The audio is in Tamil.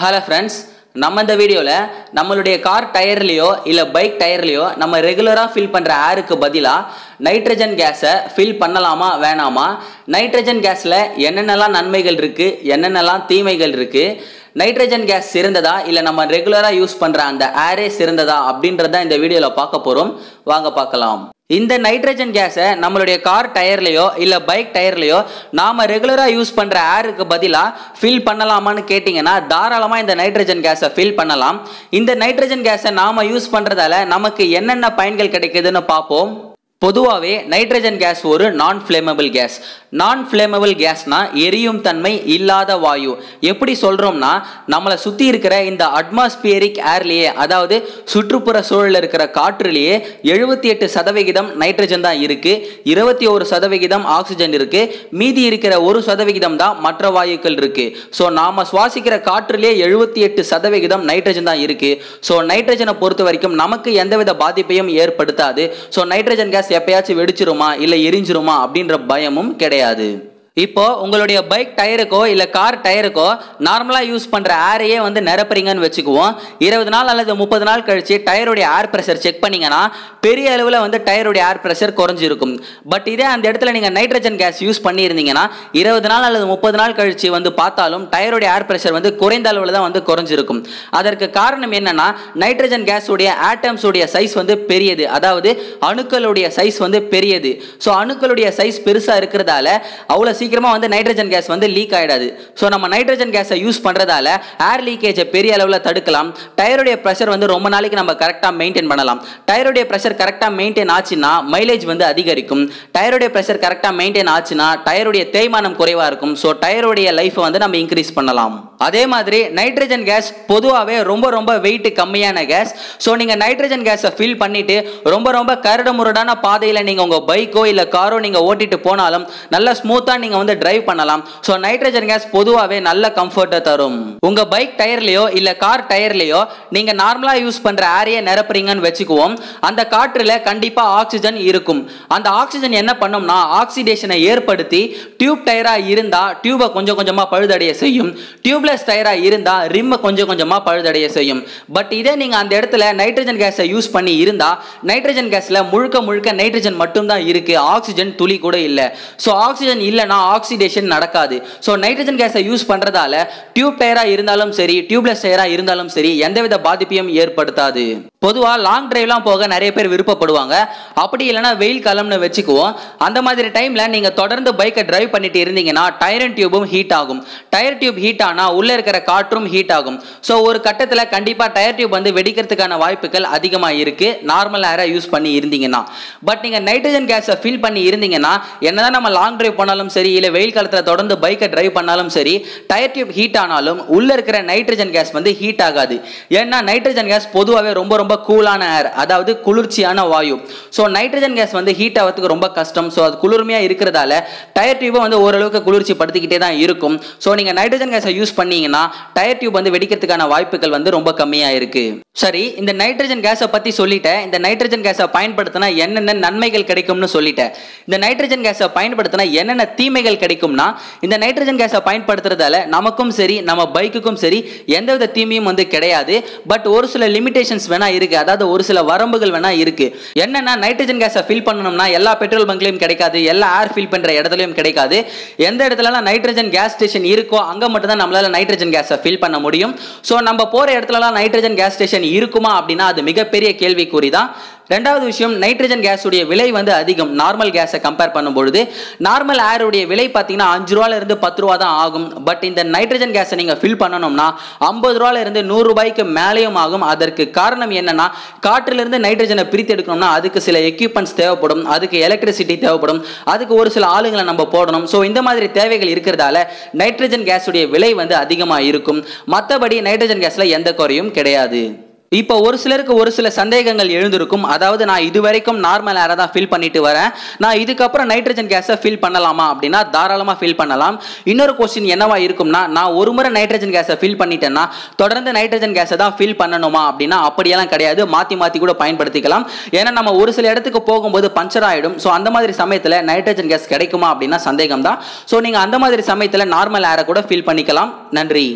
ஹலோ ஃப்ரெண்ட்ஸ் நம்ம இந்த வீடியோவில் நம்மளுடைய கார் டயர்லேயோ இல்லை பைக் டயர்லேயோ நம்ம ரெகுலராக ஃபில் பண்ணுற ஏருக்கு பதிலாக நைட்ரஜன் கேஸை ஃபில் பண்ணலாமா வேணாமா? நைட்ரஜன் கேஸில் என்னென்னலாம் நன்மைகள் இருக்குது என்னென்னலாம் தீமைகள் இருக்குது நைட்ரஜன் கேஸ் சிறந்ததா இல்லை நம்ம ரெகுலராக யூஸ் பண்ணுற அந்த ஏரே சிறந்ததா அப்படின்றத இந்த வீடியோவில் பார்க்க போகிறோம் வாங்க பார்க்கலாம். இந்த நைட்ரஜன் கேஸை நம்மளுடைய கார் டயர்லையோ இல்லை பைக் டயர்லையோ நாம் ரெகுலராக யூஸ் பண்ணுற ஏருக்கு பதிலாக ஃபில் பண்ணலாமான்னு கேட்டிங்கன்னா தாராளமாக இந்த நைட்ரஜன் கேஸை ஃபில் பண்ணலாம். இந்த நைட்ரஜன் கேஸை நாம் யூஸ் பண்ணுறதால நமக்கு என்னென்ன பயன்கள் கிடைக்குதுன்னு பார்ப்போம். பொதுவாகவே நைட்ரஜன் கேஸ் ஒரு non flammable gas non flammable கேஸ்னா எரியும் தன்மை இல்லாத வாயு. எப்படி சொல்கிறோம்னா நம்மளை சுற்றி இருக்கிற இந்த அட்மாஸ்பியரிக் ஏர்லேயே அதாவது சுற்றுப்புற சூழலில் இருக்கிற காற்றுலேயே எழுபத்தி எட்டு சதவிகிதம் நைட்ரஜன் தான் இருக்குது இருபத்தி ஒரு சதவிகிதம் ஆக்சிஜன் இருக்குது மீதி இருக்கிற ஒரு சதவிகிதம் தான் மற்ற வாயுக்கள் இருக்குது ஸோ நாம் சுவாசிக்கிற காற்றுலேயே எழுபத்தி எட்டு சதவிகிதம் நைட்ரஜன் தான் இருக்குது ஸோ நைட்ரஜனை பொறுத்த வரைக்கும் நமக்கு எந்தவித பாதிப்பையும் ஏற்படுத்தாது. ஸோ நைட்ரஜன் கேஸ் எப்பயாச்சும் வெடிச்சிருமா? இல்லை எரிஞ்சிருமா? அப்படின்ற பயமும் கிடையாது. இப்போ உங்களுடைய பைக் டயருக்கோ இல்லை கார் டயருக்கோ நார்மலாக யூஸ் பண்ணுற ஏரையே வந்து நிரப்புறீங்கன்னு வச்சுக்குவோம். இருபது நாள் அல்லது முப்பது நாள் கழிச்சு டயருடைய ஏர் ப்ரெஷர் செக் பண்ணீங்கன்னா பெரிய அளவில் வந்து டயருடைய ஏர் ப்ரெஷர் குறைஞ்சிருக்கும். பட் இதே அந்த இடத்துல நீங்கள் நைட்ரஜன் கேஸ் யூஸ் பண்ணியிருந்தீங்கன்னா இருபது நாள் அல்லது முப்பது நாள் கழிச்சு வந்து பார்த்தாலும் டயருடைய ஏர் ப்ரெஷர் வந்து குறைந்த அளவில் தான் வந்து குறைஞ்சிருக்கும். அதற்கு காரணம் என்னன்னா நைட்ரஜன் கேஸ் உடைய ஆட்டம்ஸ் உடைய சைஸ் வந்து பெரியது. அதாவது அணுக்களுடைய சைஸ் வந்து பெரியது. ஸோ அணுக்களுடைய சைஸ் பெருசாக இருக்கிறதால அவ்வளோ சீக்கிரமாக வந்து நைட்ரஜன் கேஸ் வந்து லீக் ஆகிடாது ஸோ நம்ம நைட்ரஜன் கேஸை யூஸ் பண்ணுறதால ஏர் லீக்கேஜை பெரிய அளவில் தடுக்கலாம். டயருடைய ப்ரெஷர் வந்து ரொம்ப நாளைக்கு நம்ம கரெக்டாக மெயின்டைன் பண்ணலாம். டயருடைய ப்ரெஷர் கரெக்டாக மெயின்டைன் ஆச்சுன்னா மைலேஜ் வந்து அதிகரிக்கும். டயருடைய ப்ரெஷர் கரெக்டாக மெயின்டைன் ஆச்சுன்னா டயருடைய தேய்மானம் குறைவாக இருக்கும். ஸோ டயருடைய லைஃப்பை வந்து நம்ம இன்க்ரீஸ் பண்ணலாம். அதே மாதிரி நைட்ரஜன் கேஸ் பொதுவாகவே ரொம்ப ரொம்ப வெயிட் கம்மியான கேஸ் ஸோ நீங்கள் நைட்ரஜன் கேஸை ஃபில் பண்ணிட்டு ரொம்ப ரொம்ப கரடு முரடான பாதையில் நீங்கள் உங்கள் பைக்கோ இல்லை காரோ நீங்கள் ஓட்டிட்டு போனாலும் நல்லா ஸ்மூத்தாக நீங்கள் வந்து டிரைவ் பண்ணலாம். ஸோ நைட்ரஜன் கேஸ் பொதுவாகவே நல்ல கம்ஃபர்ட்டை தரும். உங்கள் பைக் டயர்லையோ இல்லை கார் டயர்லையோ நீங்கள் நார்மலாக யூஸ் பண்ணுற ஏரியை நிரப்புறீங்கன்னு வச்சுக்குவோம். அந்த காற்றில் கண்டிப்பாக ஆக்சிஜன் இருக்கும். அந்த ஆக்சிஜன் என்ன பண்ணும்னா ஆக்சிடேஷனை ஏற்படுத்தி டியூப் டயராக இருந்தால் டியூபை கொஞ்சம் கொஞ்சமாக பழுதடைய செய்யும். டியூப்லெஸ் டயராக இருந்தால் ரிம்மை கொஞ்சம் கொஞ்சமாக பழுதடைய செய்யும். பட் இதே நீங்கள் அந்த இடத்துல நைட்ரஜன் கேஸை யூஸ் பண்ணி இருந்தால் நைட்ரஜன் கேஸில் முழுக்க முழுக்க நைட்ரஜன் மட்டும்தான் இருக்குது ஆக்சிஜன் துளி கூட இல்லை. ஸோ ஆக்சிஜன் இல்லைனா ஆக்சிடேஷன் நடக்காது. ஸோ நைட்ரஜன் கேஸை யூஸ் பண்ணுறதால டியூப் டயராக இருந்தாலும் சரி டியூப்லெஸ் டயராக இருந்தாலும் சரி எந்தவித பாதிப்பையும் ஏற்படுத்தாது. பொதுவாக லாங் டிரைவ்லாம் போக நிறைய பேர் விருப்பப்படுவாங்க. அப்படி இல்லைனா வெயில் காலம்னு வச்சுக்குவோம். அந்த மாதிரி டைமில் நீங்கள் தொடர்ந்து பைக்கை டிரைவ் பண்ணிட்டு இருந்தீங்கன்னா டயரன் டியூபும் ஹீட் ஆகும். டயர் டியூப் ஹீட் ஆனால் உள்ளே இருக்கிற காற்றும் ஹீட் ஆகும். ஸோ ஒரு கட்டத்தில் கண்டிப்பாக டயர் டியூப் வந்து வெடிக்கிறதுக்கான வாய்ப்புகள் அதிகமாக இருக்குது நார்மல் நேராக யூஸ் பண்ணி இருந்தீங்கன்னா. பட் நீங்கள் நைட்ரஜன் கேஸை ஃபில் பண்ணி இருந்தீங்கன்னா என்னதான் நம்ம லாங் டிரைவ் பண்ணாலும் சரி இல்லை வெயில் காலத்தில் தொடர்ந்து பைக்கை டிரைவ் பண்ணாலும் சரி டயர் டியூப் ஹீட் ஆனாலும் உள்ளே இருக்கிற நைட்ரஜன் கேஸ் வந்து ஹீட் ஆகாது. ஏன்னா நைட்ரஜன் கேஸ் பொதுவாகவே ரொம்ப ரொம்ப கூலான ஏர் அதாவது குளிர்ச்சியான வாயு. ஸோ நைட்ரஜன் கேஸ் வந்து ஹீட் ஆகிறதுக்கு ரொம்ப கஷ்டம். ஸோ அது குளிர்மையாக இருக்கிறதால டயர் டியூபை வந்து ஓரளவுக்கு குளிர்ச்சி படுத்திக்கிட்டே தான் இருக்கும். ஸோ நீங்கள் நைட்ரஜன் கேஸை யூஸ் பண்ணீங்கன்னா டயர் டியூப் வந்து வெடிக்கிறதுக்கான வாய்ப்புகள் வந்து ரொம்ப கம்மியாக இருக்கு. சரி இந்த நைட்ரஜன் கேஸை பற்றி சொல்லிட்டேன். இந்த நைட்ரஜன் கேஸை பயன்படுத்தினா என்னென்ன நன்மைகள் கிடைக்கும்னு சொல்லிட்டேன். இந்த நைட்ரஜன் கேஸை பயன்படுத்தினா என்னென்ன தீமைகள் கிடைக்கும்னா இந்த நைட்ரஜன் கேஸை பயன்படுத்துறதால நமக்கும் சரி நம்ம பைக்குக்கும் சரி எந்தவித தீமையும் வந்து கிடையாது. பட் ஒரு சில லிமிடேஷன்ஸ் வேணால் இருக்கு. அதாவது ஒரு சில வரம்புகள் வேணா இருக்கு. என்னன்னா நைட்ரஜன் கேஸை ஃபில் பண்ணணும்னா எல்லா பெட்ரோல் பங்க்லையும் கிடைக்காது எல்லா ஏர் ஃபில் பண்ற இடத்துலையும் கிடைக்காது. எந்த இடத்துலலாம் நைட்ரஜன் கேஸ் ஸ்டேஷன் இருக்கோ அங்க மட்டும்தான் நம்மளால நைட்ரஜன் கேஸை ஃபில் பண்ண முடியும். ஸோ நம்ம போற இடத்துலலாம் நைட்ரஜன் கேஸ் ஸ்டேஷன் இருக்குமா அப்படின்னா அது மிகப்பெரிய கேள்விக்குறி தான் ரெண்டாவது விஷயம் நைட்ரஜன் கேஸுடைய விலை வந்து அதிகம். நார்மல் கேஸை கம்பேர் பண்ணும்பொழுது நார்மல் ஏருடைய விலை பார்த்தீங்கன்னா அஞ்சு ரூபால இருந்து பத்து ரூபா தான் ஆகும். பட் இந்த நைட்ரஜன் கேஸை நீங்கள் ஃபில் பண்ணணும்னா ஐம்பது ரூபால இருந்து நூறு ரூபாய்க்கு மேலேயும் ஆகும். அதற்கு காரணம் என்னன்னா காற்றிலிருந்து நைட்ரஜனை பிரித்து எடுக்கணும்னா அதுக்கு சில எக்யூப்மெண்ட்ஸ் தேவைப்படும். அதுக்கு எலக்ட்ரிசிட்டி தேவைப்படும். அதுக்கு ஒரு சில ஆளுங்களை நம்ம போடணும். ஸோ இந்த மாதிரி தேவைகள் இருக்கிறதால நைட்ரஜன் கேஸுடைய விலை வந்து அதிகமாக இருக்கும். மற்றபடி நைட்ரஜன் கேஸில் எந்த குறையும் கிடையாது. இப்போ ஒரு சிலருக்கு ஒரு சில சந்தேகங்கள் எழுந்திருக்கும். அதாவது நான் இது வரைக்கும் நார்மல் ஏரை தான் ஃபில் பண்ணிட்டு வரேன். நான் இதுக்கப்புறம் நைட்ரஜன் கேஸை ஃபில் பண்ணலாமா அப்படின்னா தாராளமாக ஃபில் பண்ணலாம். இன்னொரு கொஸ்டின் என்னவா இருக்கும்னா நான் ஒரு முறை நைட்ரஜன் கேஸை ஃபில் பண்ணிட்டேன்னா தொடர்ந்து நைட்ரஜன் கேஸை தான் ஃபில் பண்ணணுமா அப்படின்னா அப்படியெல்லாம் கிடையாது. மாற்றி மாற்றி கூட பயன்படுத்திக்கலாம். ஏன்னா நம்ம ஒரு சில இடத்துக்கு போகும்போது பஞ்சர் ஆகிடும் ஸோ அந்த மாதிரி சமயத்தில் நைட்ரஜன் கேஸ் கிடைக்குமா அப்படின்னா சந்தேகம் தான் ஸோ நீங்கள் அந்த மாதிரி சமயத்தில் நார்மல் ஏரை கூட ஃபில் பண்ணிக்கலாம். நன்றி.